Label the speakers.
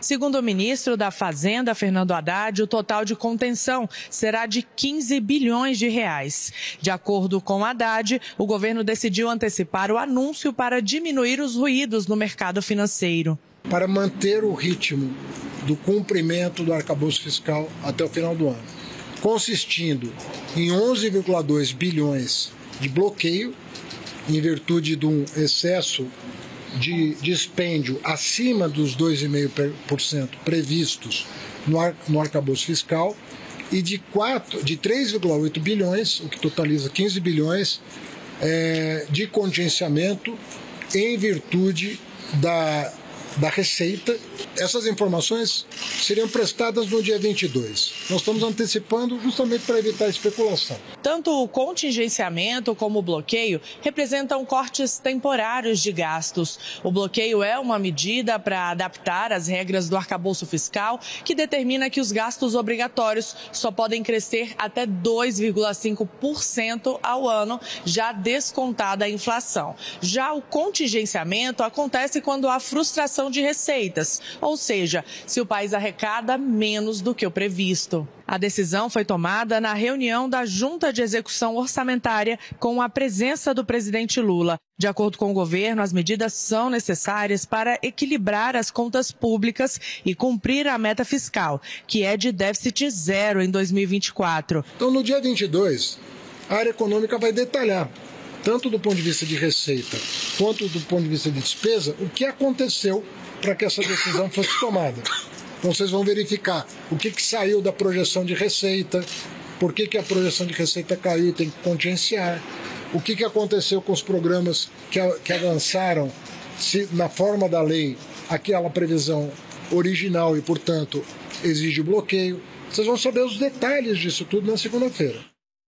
Speaker 1: Segundo o ministro da Fazenda, Fernando Haddad, o total de contenção será de 15 bilhões de reais. De acordo com Haddad, o governo decidiu antecipar o anúncio para diminuir os ruídos no mercado financeiro.
Speaker 2: Para manter o ritmo do cumprimento do arcabouço fiscal até o final do ano, consistindo em 11,2 bilhões de bloqueio, em virtude de um excesso de dispêndio acima dos 2,5% previstos no, ar, no arcabouço fiscal e de, de 3,8 bilhões, o que totaliza 15 bilhões, é, de contingenciamento em virtude da da Receita. Essas informações seriam prestadas no dia 22. Nós estamos antecipando justamente para evitar especulação.
Speaker 1: Tanto o contingenciamento como o bloqueio representam cortes temporários de gastos. O bloqueio é uma medida para adaptar as regras do arcabouço fiscal, que determina que os gastos obrigatórios só podem crescer até 2,5% ao ano, já descontada a inflação. Já o contingenciamento acontece quando há frustração de receitas, ou seja, se o país arrecada menos do que o previsto. A decisão foi tomada na reunião da Junta de Execução Orçamentária com a presença do presidente Lula. De acordo com o governo, as medidas são necessárias para equilibrar as contas públicas e cumprir a meta fiscal, que é de déficit zero em 2024.
Speaker 2: Então, no dia 22, a área econômica vai detalhar tanto do ponto de vista de receita quanto do ponto de vista de despesa, o que aconteceu para que essa decisão fosse tomada. Então vocês vão verificar o que, que saiu da projeção de receita, por que, que a projeção de receita caiu, tem que contingenciar, o que, que aconteceu com os programas que, que avançaram se na forma da lei aquela previsão original e, portanto, exige bloqueio. Vocês vão saber os detalhes disso tudo na segunda-feira.